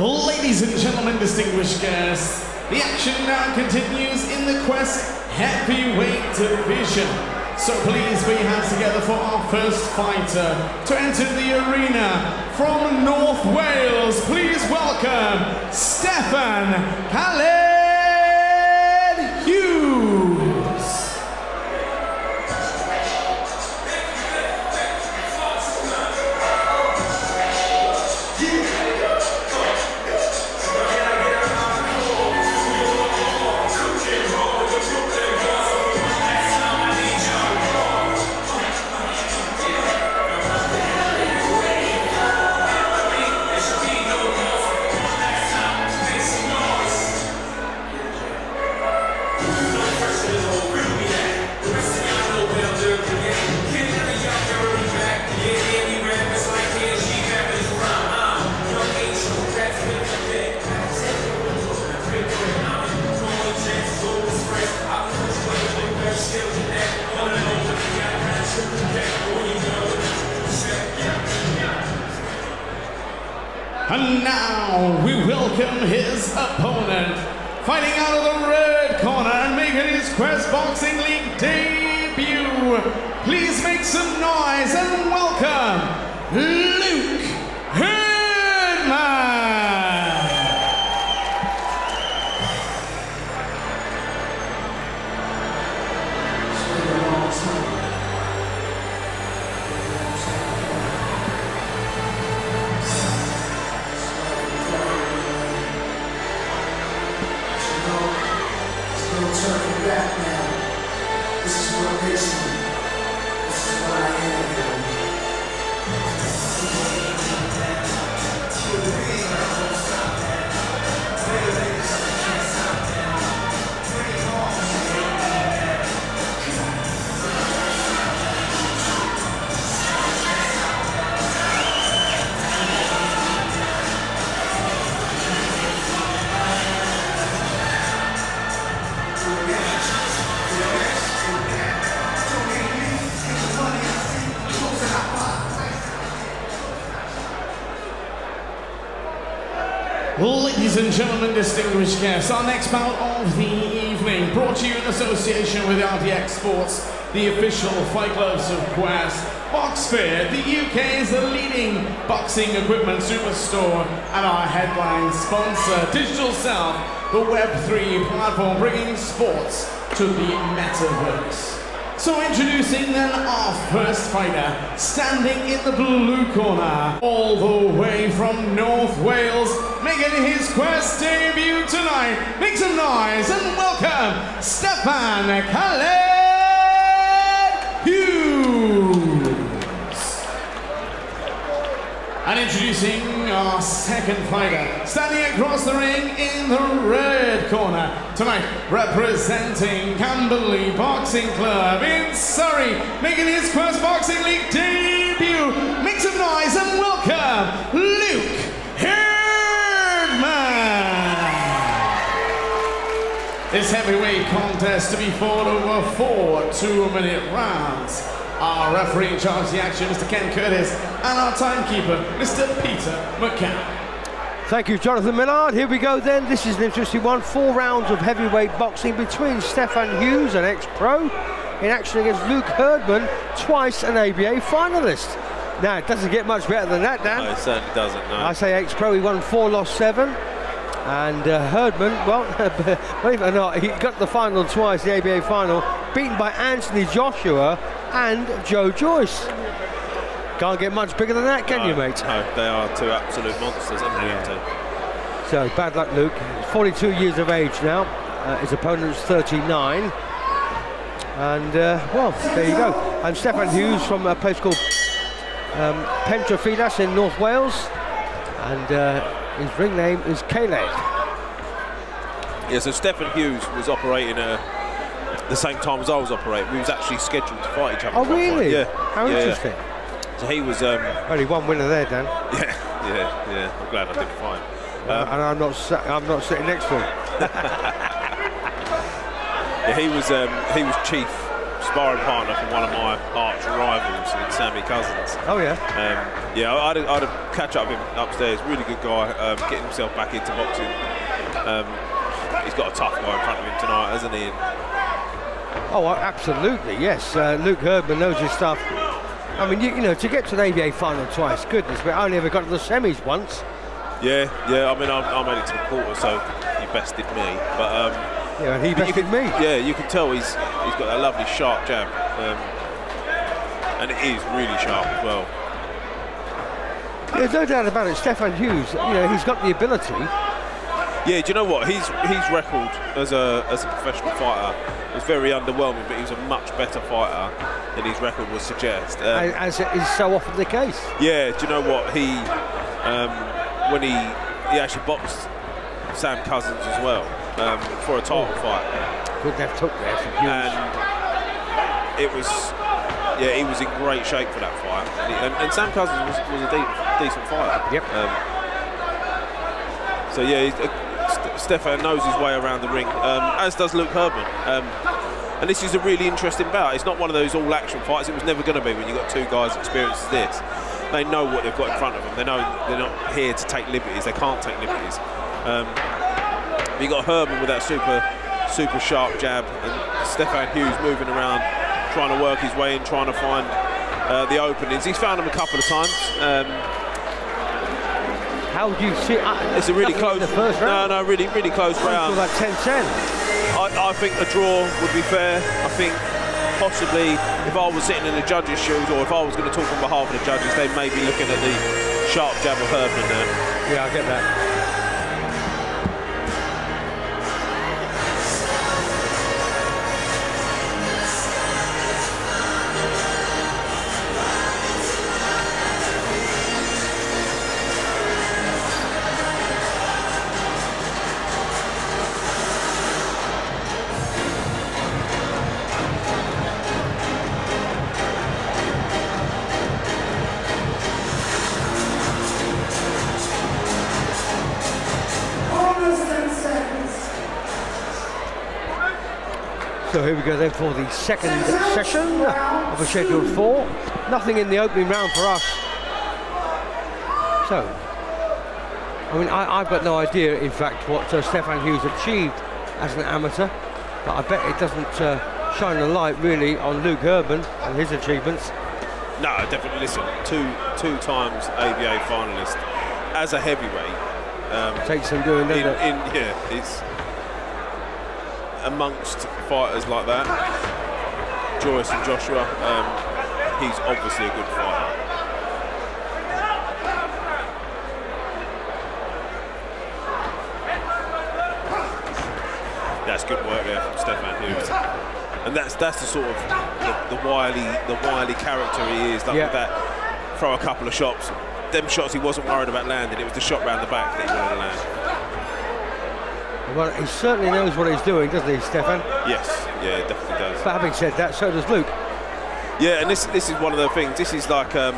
Ladies and gentlemen, distinguished guests, the action now continues in the Quest Heavyweight Division. So please be hands together for our first fighter to enter the arena from North Wales. Please welcome Steffan Khaled welcome his opponent, fighting out of the red corner and making his Quest Boxing League debut. Please make some noise and welcome Ladies and gentlemen, distinguished guests, our next bout of the evening, brought to you in association with RDX Sports, the official fight gloves of Quest. Boxfair, the UK's leading boxing equipment superstore, and our headline sponsor, Digital South, the Web3 platform bringing sports to the metaverse. So introducing then our first fighter, standing in the blue corner, all the way from North Wales, making his Quest debut tonight. Make some noise and welcome Steffan Khaled Hughes. And introducing our second fighter, standing across the ring in the red corner, tonight representing Camberley Boxing Club in Surrey, making his Quest Boxing League debut. Make some noise and welcome Luke heavyweight contest to be fought over four two-minute rounds. Our referee in charge of the action, Mr. Ken Curtis, and our timekeeper, Mr. Peter McCann. Thank you, Jonathan Millard. Here we go then. This is an interesting one. Four rounds of heavyweight boxing between Steffan Hughes, an ex-pro, in action against Luke Herdman, twice an ABA finalist. Now, it doesn't get much better than that, Dan. No, it certainly doesn't. No. I say ex-pro, he won four, lost seven. And uh, Herdman, well, believe it or not, he got the final twice, the ABA final, beaten by Anthony Joshua and Joe Joyce. Can't get much bigger than that, can no, you, mate? No, they are two absolute monsters, aren't they? Yeah. So bad luck, Luke. 42 years of age now. Uh, his opponent's 39. And uh, well, there you go. I'm Steffan Hughes from a place called um, Pentrefoelas in North Wales, and uh, his ring name is Caleb. Yeah, so Stephen Hughes was operating uh, the same time as I was operating. We was actually scheduled to fight each other. Oh, at one point. really? Yeah. How yeah, interesting. Yeah. So he was. Um, Only one winner there, Dan. yeah, yeah, yeah. I'm glad I didn't fight. him. Uh, and I'm not. I'm not sitting next to him. Yeah, he was. Um, he was chief sparring partner for one of my arch rivals, Sammy Cousins. Oh yeah. Um, yeah, I had, a, I had a catch up with him upstairs. Really good guy, um, getting himself back into boxing. Um, he's got a tough guy in front of him tonight, hasn't he? Oh, absolutely, yes. Uh, Luke Herdman knows his stuff. I mean, you, you know, to get to the ABA final twice, goodness, but I only ever got to the semis once. yeah, yeah. I mean, I, I made it to the quarter, so he bested me. But um, Yeah, and he But you bested can, me. Yeah, you can tell he's he's got that lovely sharp jab, um, and it is really sharp as well. There's no doubt about it. Steffan Hughes, you know, he's got the ability. Yeah, do you know what? His his record as a as a professional fighter was very underwhelming, but he was a much better fighter than his record would suggest. Um, as is so often the case. yeah, do you know what? He um, when he he actually boxed Sam Cousins as well um, for a title fight. Good left hook there Hughes. and it was yeah he was in great shape for that fight. And, he- and, and Sam Cousins was, was a de- decent fighter. Yep. um, so yeah uh, St- Steffan knows his way around the ring um, as does Luke Herdman um, and this is a really interesting bout. It's not one of those all action fights. It was never going to be when you've got two guys experienced as this. They know what they've got in front of them. They know they're not here to take liberties. They can't take liberties you got Herdman with that super, super sharp jab, and Steffan Hughes moving around, trying to work his way in, trying to find uh, the openings. He's found them a couple of times. Um, How do you see? Uh, it's a really close. the first round. No, no, really, really close Until round. like 10-10. I, I think a draw would be fair. I think possibly if I was sitting in the judges' shoes, or if I was going to talk on behalf of the judges, they may be looking at the sharp jab of Herdman there. Yeah, I get that. So here we go then for the second session of a scheduled four. Nothing in the opening round for us. So, I mean, I, I've got no idea, in fact, what uh, Steffan Hughes achieved as an amateur, but I bet it doesn't uh, shine a light really on Luke Herdman and his achievements. No, definitely. Listen, two two times ABA finalist as a heavyweight. Takes some doing, doesn't in it? yeah, it's amongst fighters like that, Joyce and Joshua. Um, he's obviously a good fighter. That's good work there from Steffan Hughes. And that's that's the sort of the, the wily the wily character he is. Like Yeah. with that, throw a couple of shots. Them shots he wasn't worried about landing. It was the shot round the back that he wanted to land. Well, he certainly knows what he's doing, doesn't he, Steffan? Yes, yeah, definitely does. But having said that, so does Luke. Yeah, and this this is one of the things. This is like um,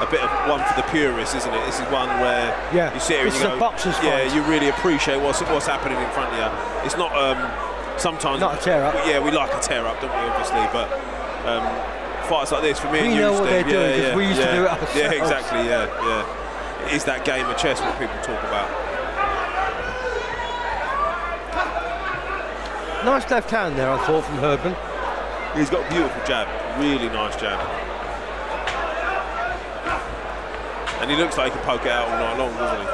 a bit of one for the purists, isn't it? This is one where Yeah, you sit here this and you is a go, boxer's yeah, fight. you really appreciate what's what's happening in front of you. It's not um, sometimes Not a tear-up. Yeah, we like a tear up, don't we? Obviously, but um, fights like this for me We and you, know what Steve, they're doing, because yeah, we used to do it Yeah, exactly. Yeah, yeah. It is that game of chess what people talk about. Nice left hand there, I thought, from Herdman. He's got a beautiful jab, really nice jab. And he looks like he can poke it out all night long, doesn't he?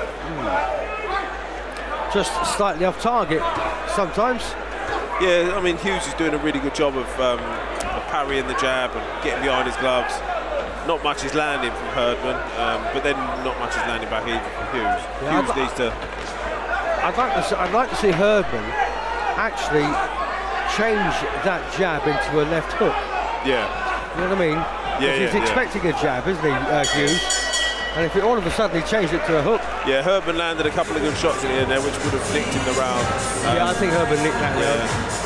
Just slightly off target sometimes. Yeah, I mean Hughes is doing a really good job of, um, of parrying the jab and getting behind his gloves. Not much is landing from Herdman, um, but then not much is landing back either from Hughes. Yeah, Hughes I'd- needs to. I'd like to see, I'd like to see Herdman actually change that jab into a left hook. Yeah, You know what I mean? Yeah, 'Cause he's yeah, yeah. expecting a jab, isn't he, uh, Hughes? And if it all of a sudden he changed it to a hook, yeah. Herdman landed a couple of good shots in the end there, which would have linked him the round. Um, yeah, I think Herdman nicked that round.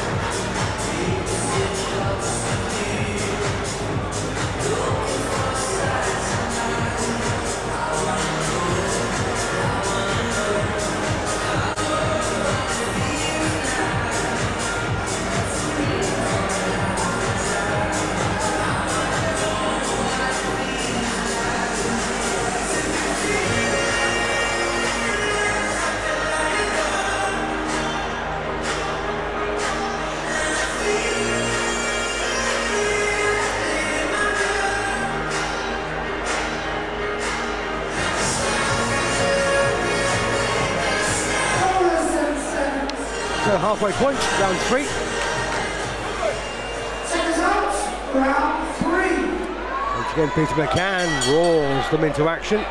Halfway point, round three. Once again, Peter McCann roars them into action.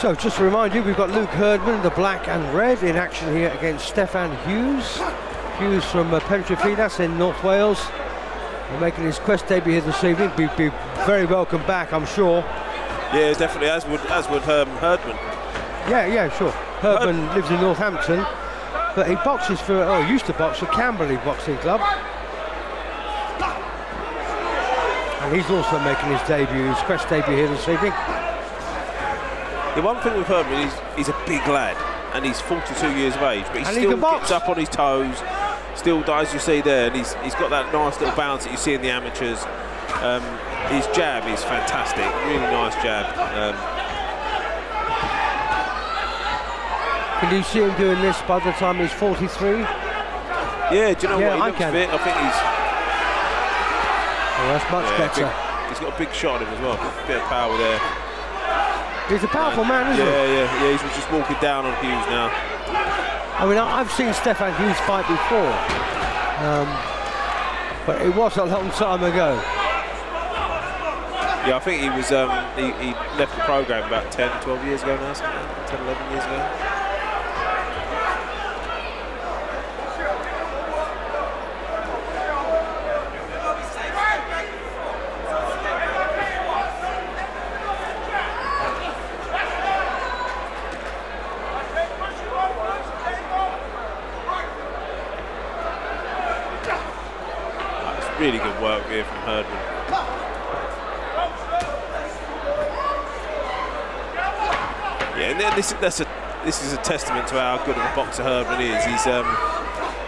So just to remind you, we've got Luke Herdman, the black and red, in action here against Steffan Hughes. Hughes from uh, Pentref in North Wales, making his quest debut here this evening. Be, be very welcome back, I'm sure. Yeah, definitely, as would, as would um, Herdman. Yeah, yeah, sure. Herdman lives in Northampton, but he boxes for, oh, used to box for Camberley Boxing Club. And he's also making his debut, his quest debut here this evening. The one thing with Herdman is he's a big lad and he's 42 years of age, but he And still box. gets up on his toes, still does, you see there, and he's, he's got that nice little bounce that you see in the amateurs. Um, his jab is fantastic, really nice jab. Um, Can you see him doing this by the time he's 43? yeah, do you know Yeah, what? He I looks can. fit. I think he's Oh, that's much yeah, better. big- he's got a big shot on him as well. A bit of power there. He's a powerful man, isn't Yeah, he? yeah, yeah. yeah. He's just walking down on Hughes now. I mean, I've seen Steffan Hughes fight before, um, but it was a long time ago. Yeah, I think he was. Um, he, he left the program about 10, 12 years ago now, something like that, 10, 11 years ago. That's really good work here from Herdman. Yeah, and this, that's a, this is a testament to how good of a boxer Herdman is. He's um,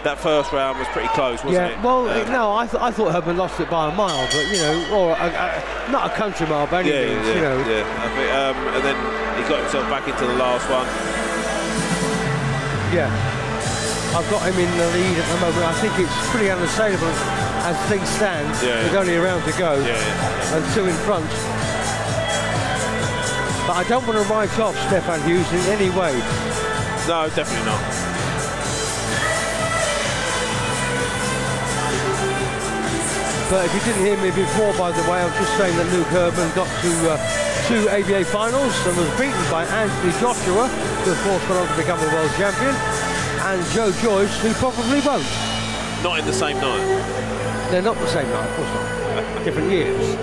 that first round was pretty close, wasn't it? yeah, it? well, Um, no, I, th- I thought Herdman lost it by a mile, but you know, or a, a, not a country mile by any yeah, means, yeah, you know. yeah. I think, um, and then he got himself back into the last one. Yeah. I've got him in the lead at the moment. I think it's pretty unassailable as things stand. Yeah. There's only a round to go. Yeah, yeah. And two in front. But I don't want to write off Steffan Hughes in any way. No, definitely not. But if you didn't hear me before, by the way, I was just saying that Luke Herdman got to uh, two ABA finals and was beaten by Anthony Joshua, who of course went on to become a world champion, and Joe Joyce, who probably won't. Not in the same night. They're not the same night, of course not. Different years.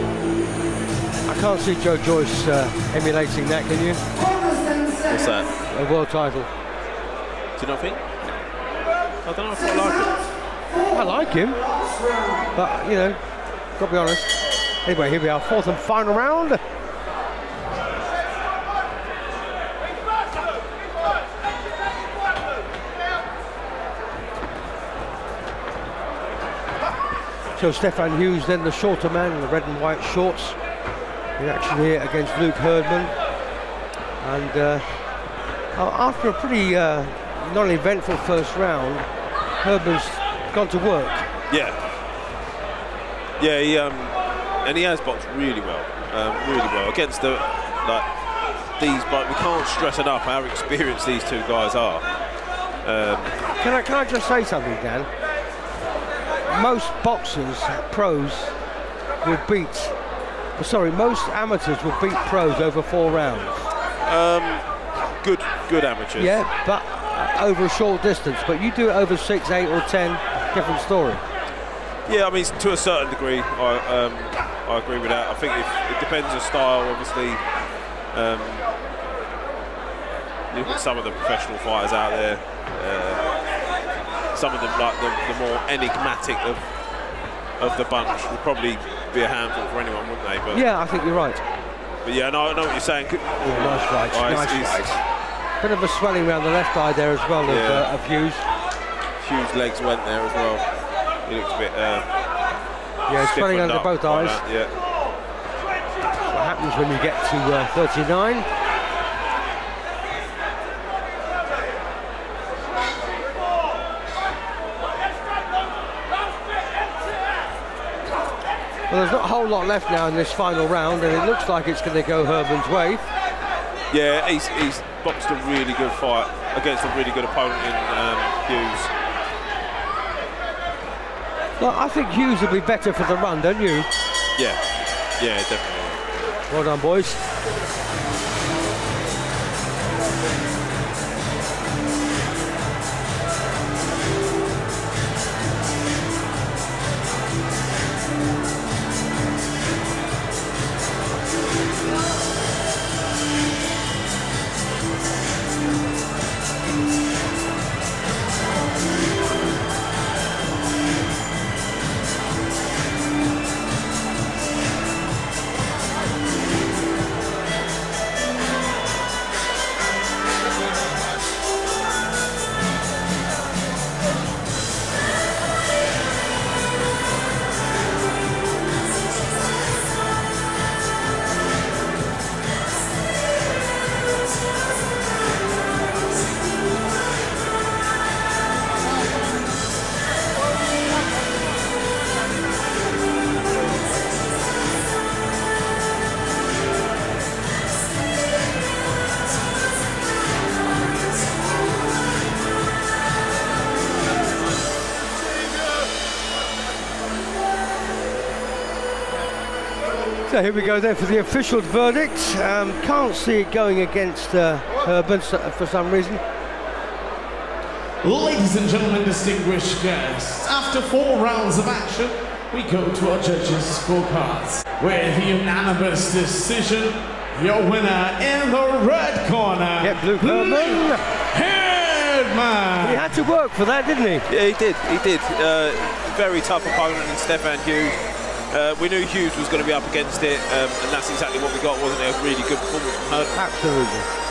I can't see Joe Joyce uh, emulating that, can you? What's that? A world title. Do you not think? I don't know if I like it. I like him, but you know, gotta be honest. Anyway, here we are, fourth and final round. So Steffan Hughes, then the shorter man in the red and white shorts, in action here against Luke Herdman. And uh, after a pretty uh, non-eventful first round, Herdman's gone to work. Yeah. Yeah, he, um, and he has boxed really well, um, really well against the like these. But we can't stress enough how experienced these two guys are. Um, Can I, can I just say something, Dan? Most boxers, pros, will beat, sorry, most amateurs will beat pros over four rounds. Um, good, good amateurs. Yeah, but uh, over a short distance. But you do it over six, eight, or ten, different story. Yeah, I mean to a certain degree, I um, I agree with that. I think if, it depends on style, obviously. Um, you look at some of the professional fighters out there. Uh, some of them, like the, the more enigmatic of of the bunch, would probably be a handful for anyone, wouldn't they? But Yeah, I think you're right. but yeah, no, I know what you're saying. Could- Yeah, nice right, Oh, nice he's- right. Bit of a swelling around the left eye there as well of, Yeah. uh, of Hughes. Hughes' legs went there as well. He looks a bit. Uh, Yeah, swelling stiffened under both eyes. that, Yeah. What happens when you get to uh, 39? Well, there's not a whole lot left now in this final round, and it looks like it's going to go Herdman's way. Yeah, he's, he's boxed a really good fight against a really good opponent in um, Hughes. Well, I think Hughes would be better for the run, don't you? Yeah, yeah, definitely. Well done, boys. So here we go then for the official verdict. Um, can't see it going against uh, Herdman s- for some reason. Ladies and gentlemen, distinguished guests, after four rounds of action, we go to our judges' scorecards. With unanimous decision, your winner in the red corner. Yep, Luke Herdman. Luke He had to work for that, didn't he? Yeah, he did. He did. Uh, very tough opponent in Steffan Hughes. Uh, we knew Hughes was going to be up against it, um, and that's exactly what we got, wasn't it? A really good performance from Hurd. Absolutely.